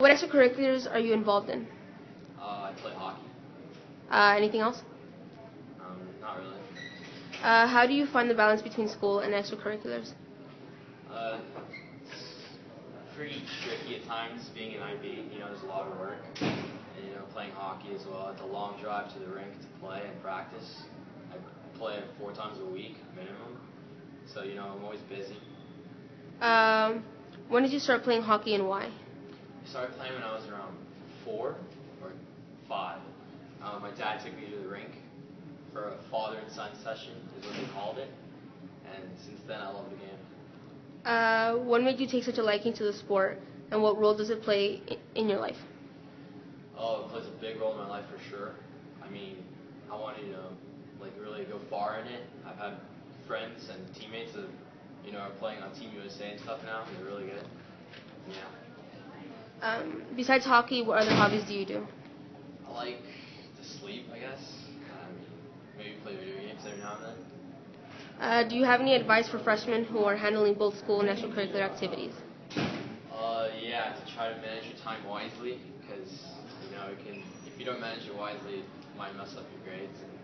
What extracurriculars are you involved in? Uh, I play hockey. Uh, anything else? Um, not really. Uh, how do you find the balance between school and extracurriculars? Uh, it's pretty tricky at times being an IB. You know, there's a lot of work. And, you know, playing hockey as well. It's a long drive to the rink to play and practice. I play four times a week minimum. So, you know, I'm always busy. Um, when did you start playing hockey and why? I started playing when I was around four or five. Um, my dad took me to the rink for a father and son session, is what they called it. And since then, I love the game. Uh, what made you take such a liking to the sport, and what role does it play in your life? Oh, it plays a big role in my life for sure. I mean, I want to, like really go far in it. I've had friends and teammates that, you know, are playing on Team USA and stuff now, and they're really good. Yeah. Um, besides hockey, what other hobbies do you do? I like to sleep, I guess. Um, maybe play video games every now and then. Uh, do you have any advice for freshmen who are handling both school and extracurricular activities? Uh, yeah, to try to manage your time wisely, because you know it can. If you don't manage it wisely, it might mess up your grades. And.